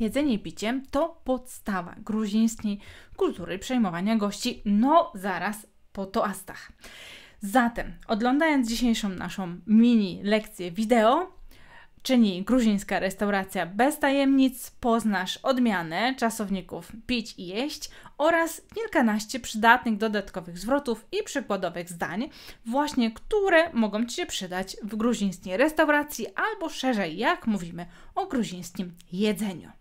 Jedzenie i picie to podstawa gruzińskiej kultury przejmowania gości, no zaraz po toastach. Zatem, oglądając dzisiejszą naszą mini lekcję wideo, czyni gruzińska restauracja bez tajemnic, poznasz odmianę czasowników pić i jeść oraz kilkanaście przydatnych dodatkowych zwrotów i przykładowych zdań, właśnie które mogą Ci się przydać w gruzińskiej restauracji albo szerzej, jak mówimy o gruzińskim jedzeniu.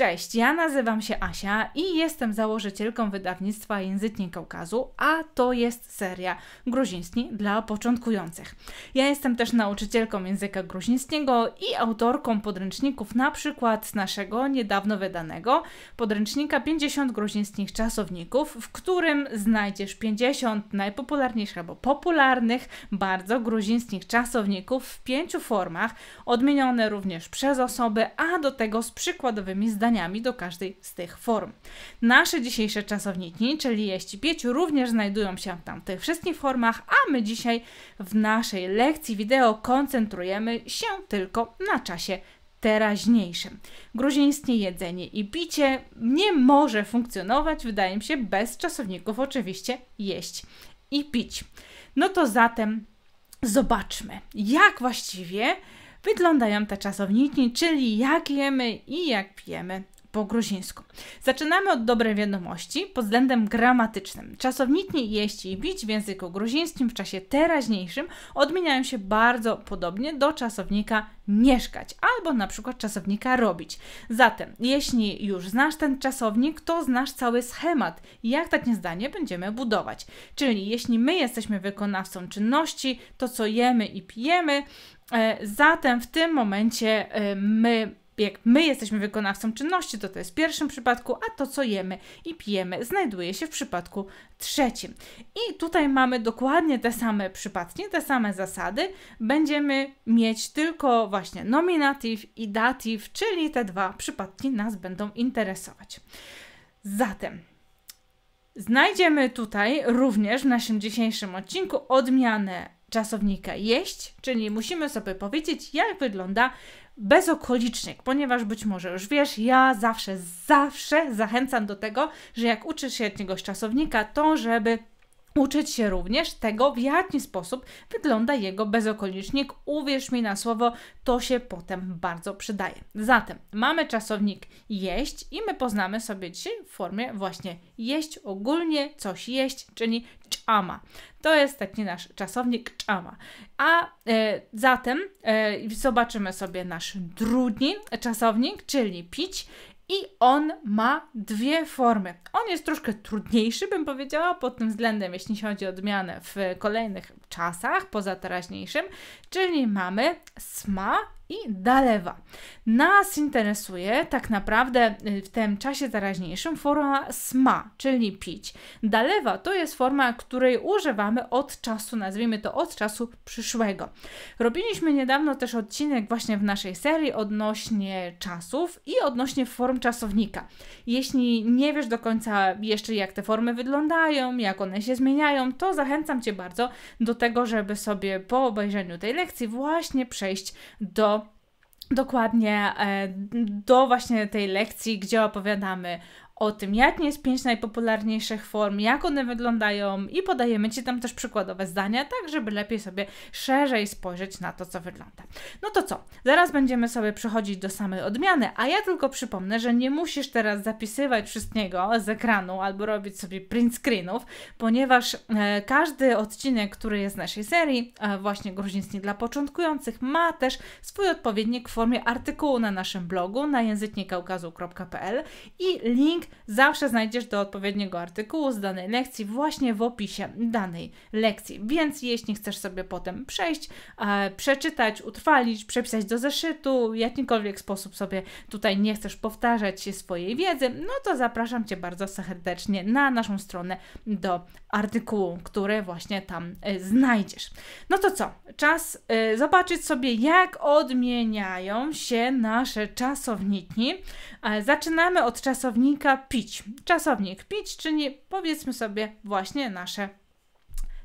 Cześć, ja nazywam się Asia i jestem założycielką wydawnictwa Języcznik Kaukazu, a to jest seria gruziński dla początkujących. Ja jestem też nauczycielką języka gruzińskiego i autorką podręczników, na przykład naszego niedawno wydanego podręcznika 50 gruzińskich czasowników, w którym znajdziesz 50 najpopularniejszych albo popularnych bardzo gruzińskich czasowników w pięciu formach, odmienione również przez osoby, a do tego z przykładowymi zdaniami zdaniami do każdej z tych form. Nasze dzisiejsze czasowniki, czyli jeść pieć, również znajdują się w tych wszystkich formach, a my dzisiaj w naszej lekcji wideo koncentrujemy się tylko na czasie teraźniejszym. Gruzińskie jedzenie i picie nie może funkcjonować, wydaje mi się, bez czasowników oczywiście jeść i pić. No to zatem zobaczmy, jak właściwie wyglądają te czasowniki, czyli jak jemy i jak pijemy po gruzińsku. Zaczynamy od dobrej wiadomości pod względem gramatycznym. Czasowniki jeść i pić w języku gruzińskim w czasie teraźniejszym odmieniają się bardzo podobnie do czasownika mieszkać albo na przykład czasownika robić. Zatem, jeśli już znasz ten czasownik, to znasz cały schemat, jak takie zdanie będziemy budować. Czyli jeśli my jesteśmy wykonawcą czynności, to co jemy i pijemy, zatem w tym momencie e, my jak my jesteśmy wykonawcą czynności, to to jest w pierwszym przypadku, a to, co jemy i pijemy, znajduje się w przypadku trzecim. I tutaj mamy dokładnie te same przypadki, te same zasady. Będziemy mieć tylko właśnie nominatyw i datyw, czyli te dwa przypadki nas będą interesować. Zatem znajdziemy tutaj również w naszym dzisiejszym odcinku odmianę czasownika jeść, czyli musimy sobie powiedzieć, jak wygląda bezokolicznik, ponieważ być może już wiesz, ja zawsze, zawsze zachęcam do tego, że jak uczysz się jakiegoś czasownika, to żeby uczyć się również tego, w jaki sposób wygląda jego bezokolicznik. Uwierz mi na słowo, to się potem bardzo przydaje. Zatem mamy czasownik jeść i my poznamy sobie dzisiaj w formie właśnie jeść ogólnie, coś jeść, czyli czama. To jest taki nasz czasownik czama. A e, zatem e, zobaczymy sobie nasz drugi czasownik, czyli pić i on ma dwie formy. On jest troszkę trudniejszy, bym powiedziała, pod tym względem, jeśli chodzi o odmianę w kolejnych czasach, poza teraźniejszym, czyli mamy sma i dalewa. Nas interesuje tak naprawdę y, w tym czasie teraźniejszym forma sma, czyli pić. Dalewa to jest forma, której używamy od czasu, nazwijmy to od czasu przyszłego. Robiliśmy niedawno też odcinek właśnie w naszej serii odnośnie czasów i odnośnie form czasownika. Jeśli nie wiesz do końca jeszcze jak te formy wyglądają, jak one się zmieniają, to zachęcam Cię bardzo do tego, żeby sobie po obejrzeniu tej lekcji właśnie przejść do dokładnie e, do właśnie tej lekcji, gdzie opowiadamy o tym, jak nie jest pięć najpopularniejszych form, jak one wyglądają i podajemy Ci tam też przykładowe zdania, tak żeby lepiej sobie szerzej spojrzeć na to, co wygląda. No to co? Zaraz będziemy sobie przechodzić do samej odmiany, a ja tylko przypomnę, że nie musisz teraz zapisywać wszystkiego z ekranu albo robić sobie print screenów, ponieważ e, każdy odcinek, który jest z naszej serii, e, właśnie gruziński dla początkujących, ma też swój odpowiednik w formie artykułu na naszym blogu na języknikaukazu.pl i link zawsze znajdziesz do odpowiedniego artykułu z danej lekcji właśnie w opisie danej lekcji. Więc jeśli chcesz sobie potem przejść, e, przeczytać, utrwalić, przepisać do zeszytu, w jakimkolwiek sposób sobie tutaj nie chcesz powtarzać się swojej wiedzy, no to zapraszam Cię bardzo serdecznie na naszą stronę do artykułu, który właśnie tam e, znajdziesz. No to co? Czas e, zobaczyć sobie, jak odmieniają się nasze czasowniki. E, zaczynamy od czasownika pić. Czasownik pić, czyli powiedzmy sobie właśnie nasze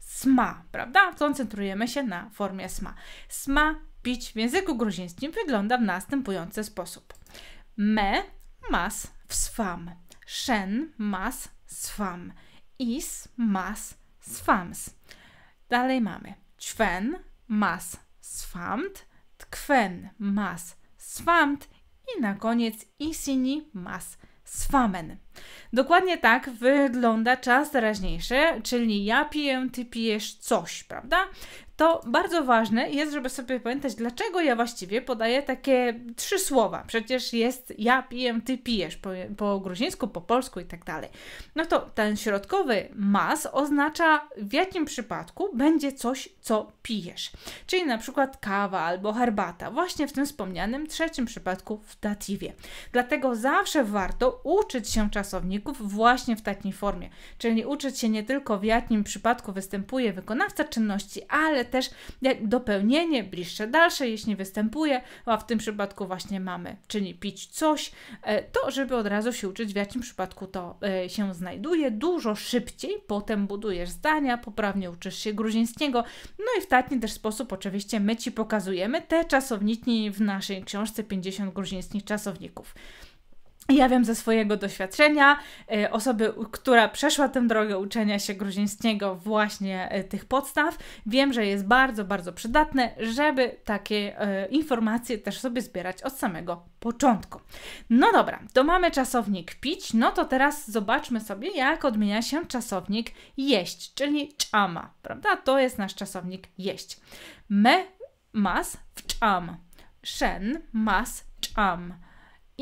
sma, prawda? Koncentrujemy się na formie sma. Sma pić w języku gruzińskim wygląda w następujący sposób. Me mas swam. Shen mas swam. Is mas swams. Dalej mamy ćwen mas swamt, tkwen mas swamt i na koniec isini mas swamen. Dokładnie tak wygląda czas teraźniejszy, czyli ja piję, ty pijesz coś, prawda? To bardzo ważne jest, żeby sobie pamiętać, dlaczego ja właściwie podaję takie trzy słowa. Przecież jest ja piję, ty pijesz po, po gruzińsku, po polsku i tak dalej. No to ten środkowy mas oznacza w jakim przypadku będzie coś, co pijesz. Czyli na przykład kawa albo herbata, właśnie w tym wspomnianym trzecim przypadku w datywie. Dlatego zawsze warto uczyć się czasowników właśnie w takiej formie. Czyli uczyć się nie tylko w jakim przypadku występuje wykonawca czynności, ale też dopełnienie, bliższe, dalsze, jeśli występuje, a w tym przypadku właśnie mamy, czyli pić coś, e, to żeby od razu się uczyć, w jakim przypadku to e, się znajduje, dużo szybciej, potem budujesz zdania, poprawnie uczysz się gruzińskiego, no i w taki też sposób oczywiście my Ci pokazujemy te czasowniki w naszej książce 50 gruzińskich czasowników. Ja wiem ze swojego doświadczenia, y, osoby, która przeszła tę drogę uczenia się gruzińskiego, właśnie y, tych podstaw, wiem, że jest bardzo, bardzo przydatne, żeby takie y, informacje też sobie zbierać od samego początku. No dobra, to mamy czasownik pić, no to teraz zobaczmy sobie, jak odmienia się czasownik jeść, czyli czama, prawda? To jest nasz czasownik jeść. Me mas w czam, shen mas czam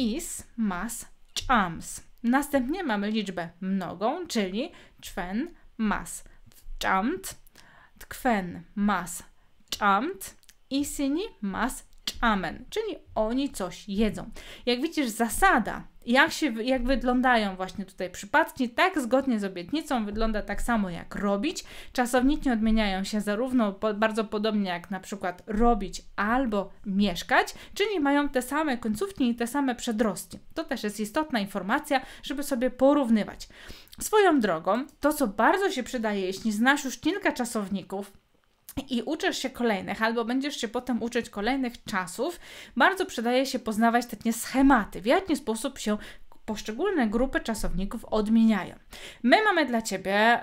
is, mas, chams. Następnie mamy liczbę mnogą, czyli czwen, mas, chamt, tkwen, mas, chamt, isyni, mas, chamen, czyli oni coś jedzą. Jak widzisz, zasada jak, się, jak wyglądają właśnie tutaj przypadki, tak zgodnie z obietnicą wygląda tak samo jak robić. Czasowniki odmieniają się zarówno po, bardzo podobnie jak na przykład robić albo mieszkać, czyli mają te same końcówki i te same przedrostki. To też jest istotna informacja, żeby sobie porównywać. Swoją drogą, to co bardzo się przydaje, jeśli znasz już kilka czasowników, i uczysz się kolejnych, albo będziesz się potem uczyć kolejnych czasów, bardzo przydaje się poznawać takie schematy, w jaki sposób się poszczególne grupy czasowników odmieniają. My mamy dla Ciebie,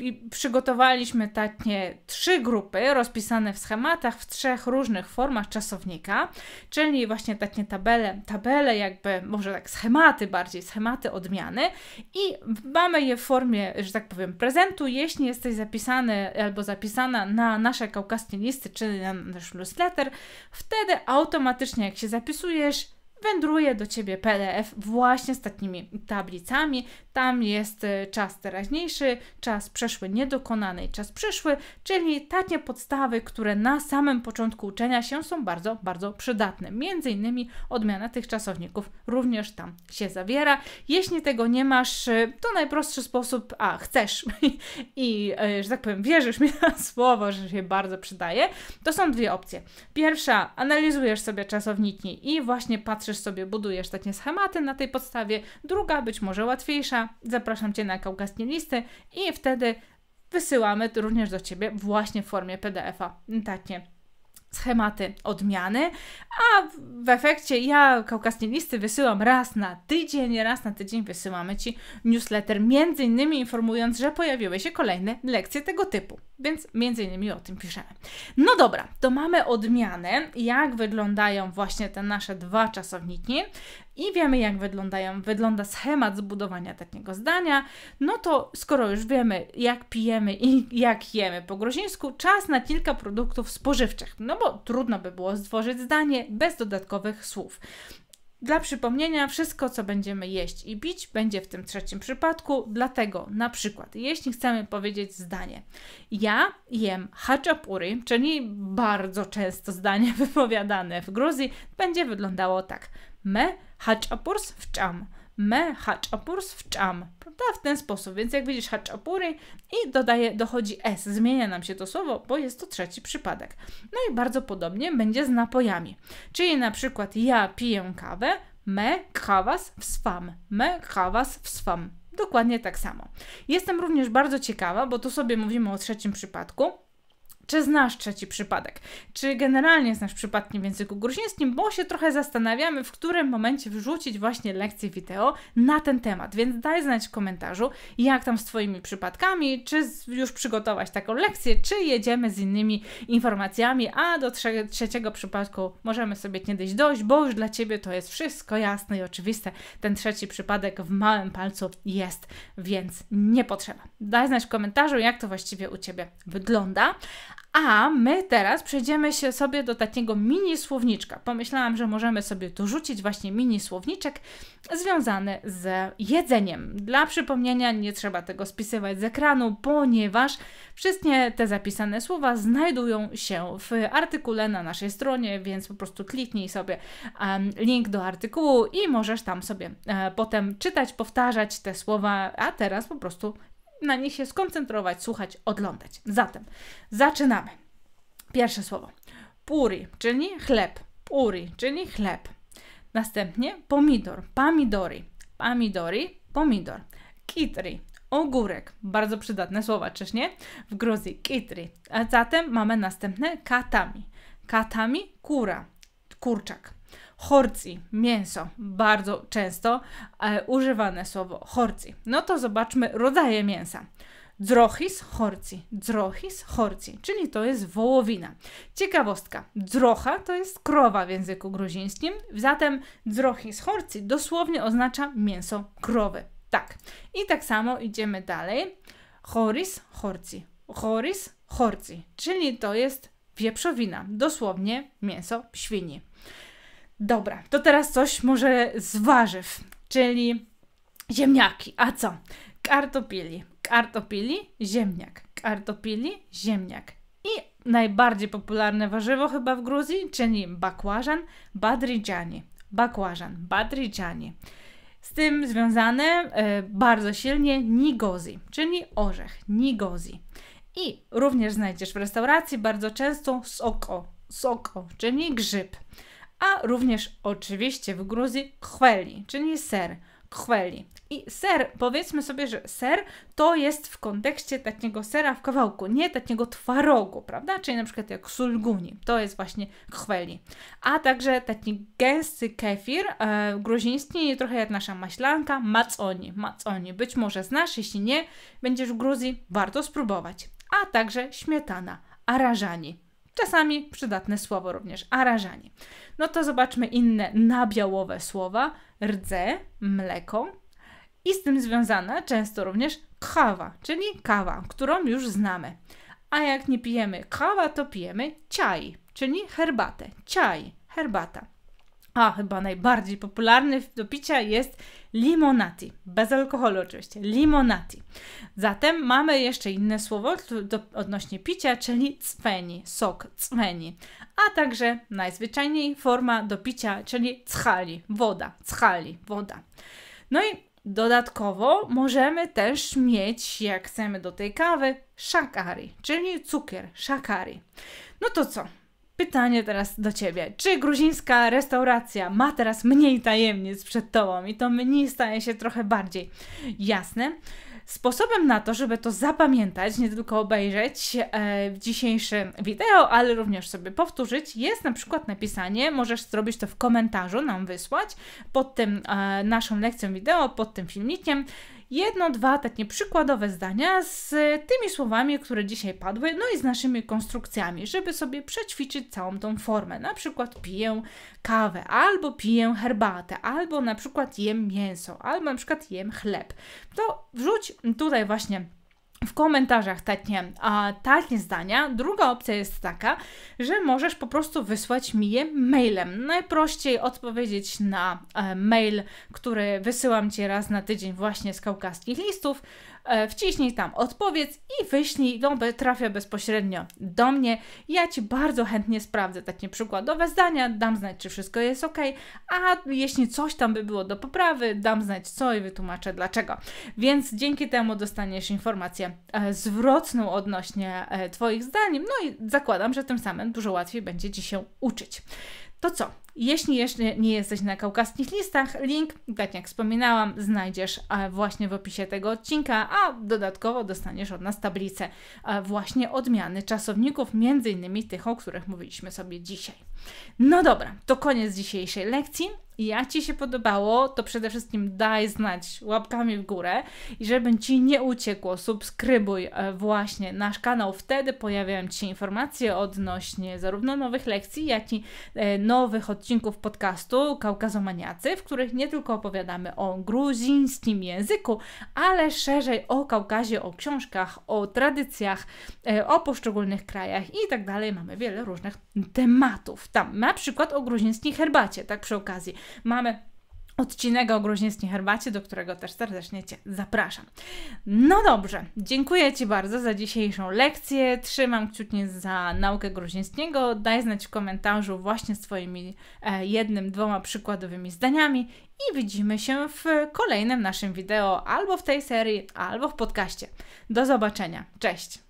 y, przygotowaliśmy takie trzy grupy rozpisane w schematach w trzech różnych formach czasownika, czyli właśnie takie tabele, tabele jakby, może tak schematy bardziej, schematy odmiany i mamy je w formie, że tak powiem, prezentu. Jeśli jesteś zapisany albo zapisana na nasze kaukaskie listy, czyli na nasz newsletter, wtedy automatycznie jak się zapisujesz, wędruje do Ciebie PDF właśnie z takimi tablicami. Tam jest e, czas teraźniejszy, czas przeszły niedokonany i czas przyszły, czyli takie podstawy, które na samym początku uczenia się są bardzo, bardzo przydatne. Między innymi odmiana tych czasowników również tam się zawiera. Jeśli tego nie masz, e, to najprostszy sposób, a chcesz i, e, że tak powiem, wierzysz mi na słowo, że się bardzo przydaje, to są dwie opcje. Pierwsza, analizujesz sobie czasowniki i właśnie patrzysz patrzysz sobie, budujesz takie schematy na tej podstawie. Druga, być może łatwiejsza, zapraszam Cię na kaukaskie listy i wtedy wysyłamy również do Ciebie właśnie w formie PDF-a takie schematy odmiany, a w efekcie ja kaukaskie listy wysyłam raz na tydzień, raz na tydzień wysyłamy Ci newsletter, między innymi informując, że pojawiły się kolejne lekcje tego typu. Więc między innymi o tym piszemy. No dobra, to mamy odmianę, jak wyglądają właśnie te nasze dwa czasowniki i wiemy, jak wyglądają, wygląda schemat zbudowania takiego zdania, no to skoro już wiemy, jak pijemy i jak jemy po gruzińsku, czas na kilka produktów spożywczych, no bo trudno by było stworzyć zdanie bez dodatkowych słów. Dla przypomnienia, wszystko co będziemy jeść i pić będzie w tym trzecim przypadku, dlatego na przykład, jeśli chcemy powiedzieć zdanie, ja jem haczapuri, czyli bardzo często zdanie wypowiadane w Gruzji, będzie wyglądało tak. Me haczapurs wczam me haczapurs wczam, prawda? W ten sposób, więc jak widzisz haczapury i dodaje, dochodzi s, zmienia nam się to słowo, bo jest to trzeci przypadek. No i bardzo podobnie będzie z napojami, czyli na przykład ja piję kawę, me kawas swam, me kawas swam. Dokładnie tak samo. Jestem również bardzo ciekawa, bo tu sobie mówimy o trzecim przypadku, Czy znasz trzeci przypadek? Czy generalnie znasz przypadki w języku gruzińskim? Bo się trochę zastanawiamy, w którym momencie wrzucić właśnie lekcję wideo na ten temat. Więc daj znać w komentarzu, jak tam z Twoimi przypadkami, czy już przygotować taką lekcję, czy jedziemy z innymi informacjami, a do trze trzeciego przypadku możemy sobie kiedyś dojść, bo już dla Ciebie to jest wszystko jasne i oczywiste. Ten trzeci przypadek w małym palcu jest, więc nie potrzeba. Daj znać w komentarzu, jak to właściwie u Ciebie wygląda. A my teraz przejdziemy się sobie do takiego mini słowniczka. Pomyślałam, że możemy sobie tu rzucić właśnie mini słowniczek związany z jedzeniem. Dla przypomnienia nie trzeba tego spisywać z ekranu, ponieważ wszystkie te zapisane słowa znajdują się w artykule na naszej stronie, więc po prostu kliknij sobie link do artykułu i możesz tam sobie e, potem czytać, powtarzać te słowa, a teraz po prostu na nich się skoncentrować, słuchać, oglądać. Zatem zaczynamy. Pierwsze słowo. Puri, czyli chleb. Puri, czyli chleb. Następnie pomidor, pomidori. Pomidori, pomidor. Kitri, ogórek. Bardzo przydatne słowa, czyż nie? W Gruzji kitri. A zatem mamy następne katami. Katami kura, kurczak. Horci, mięso, bardzo często e, używane słowo horci. No to zobaczmy rodzaje mięsa. Dzrochis horci, dzrochis horci, czyli to jest wołowina. Ciekawostka, dzrocha to jest krowa w języku gruzińskim, zatem dzrochis horci dosłownie oznacza mięso krowy. Tak. I tak samo idziemy dalej. Horis horci, horis horci, czyli to jest wieprzowina, dosłownie mięso świni. Dobra, to teraz coś może z warzyw, czyli ziemniaki. A co? Kartopili. Kartopili, ziemniak. Kartopili, ziemniak. I najbardziej popularne warzywo chyba w Gruzji, czyli bakłażan, badridżani. Bakłażan, badridżani. Z tym związane e, bardzo silnie nigozi, czyli orzech, nigozi. I również znajdziesz w restauracji bardzo często soko, soko, czyli grzyb a również oczywiście w Gruzji kweli, czyli ser. Kweli. I ser, powiedzmy sobie, że ser to jest w kontekście takiego sera w kawałku, nie takiego twarogu, prawda? Czyli na przykład jak sulguni, to jest właśnie kweli. A także taki gęsty kefir e, gruziński, trochę jak nasza maślanka, maconi. Maconi. Być może znasz, jeśli nie, będziesz w Gruzji, warto spróbować. A także śmietana, arażani. Czasami przydatne słowo również, arażani. No to zobaczmy inne nabiałowe słowa. Rdze, mleko i z tym związana często również kawa, czyli kawa, którą już znamy. A jak nie pijemy kawa, to pijemy ciaj, czyli herbatę. Ciaj, herbata. A chyba najbardziej popularny do picia jest limonati. Bez alkoholu oczywiście. Limonati. Zatem mamy jeszcze inne słowo do, odnośnie picia, czyli cweni, sok cweni. A także najzwyczajniej forma do picia, czyli chali, woda, chali, woda. No i Dodatkowo możemy też mieć, jak chcemy do tej kawy, szakari, czyli cukier, szakari. No to co? Pytanie teraz do Ciebie. Czy gruzińska restauracja ma teraz mniej tajemnic przed Tobą i to mniej staje się trochę bardziej jasne? Sposobem na to, żeby to zapamiętać, nie tylko obejrzeć e, w dzisiejszym wideo, ale również sobie powtórzyć, jest na przykład napisanie, możesz zrobić to w komentarzu, nam wysłać pod tym e, naszą lekcją wideo, pod tym filmikiem, jedno, dwa takie przykładowe zdania z tymi słowami, które dzisiaj padły, no i z naszymi konstrukcjami, żeby sobie przećwiczyć całą tą formę. Na przykład piję kawę, albo piję herbatę, albo na przykład jem mięso, albo na przykład jem chleb. To wrzuć tutaj właśnie w komentarzach takie, a, takie zdania. Druga opcja jest taka, że możesz po prostu wysłać mi je mailem. Najprościej odpowiedzieć na e, mail, który wysyłam Ci raz na tydzień właśnie z kaukaskich listów. E, wciśnij tam odpowiedz i wyślij, no, trafia bezpośrednio do mnie. Ja Ci bardzo chętnie sprawdzę takie przykładowe zdania, dam znać, czy wszystko jest ok, a jeśli coś tam by było do poprawy, dam znać co i wytłumaczę dlaczego. Więc dzięki temu dostaniesz informację e, zwrotną odnośnie e, Twoich zdań, no i zakładam, że tym samym dużo łatwiej będzie Ci się uczyć. To co? Jeśli jeszcze nie jesteś na kaukaskich listach, link, tak jak wspominałam, znajdziesz e, właśnie w opisie tego odcinka, a dodatkowo dostaniesz od nas tablicę e, właśnie odmiany czasowników, między innymi tych, o których mówiliśmy sobie dzisiaj. No dobra, to koniec dzisiejszej lekcji jak Ci się podobało, to przede wszystkim daj znać łapkami w górę i żeby Ci nie uciekło, subskrybuj e, właśnie nasz kanał. Wtedy pojawiają Ci się informacje odnośnie zarówno nowych lekcji, jak i nowych odcinków podcastu Kaukazomaniacy, w których nie tylko opowiadamy o gruzińskim języku, ale szerzej o Kaukazie, o książkach, o tradycjach, e, o poszczególnych krajach i tak dalej. Mamy wiele różnych tematów. Tam na przykład o gruzińskiej herbacie, tak przy okazji mamy odcinek o gruzińskiej herbacie, do którego też serdecznie Cię zapraszam. No dobrze, dziękuję Ci bardzo za dzisiejszą lekcję. Trzymam kciuki za naukę gruzińskiego. Daj znać w komentarzu właśnie swoimi e, jednym, dwoma przykładowymi zdaniami i widzimy się w kolejnym naszym wideo albo w tej serii, albo w podcaście. Do zobaczenia. Cześć!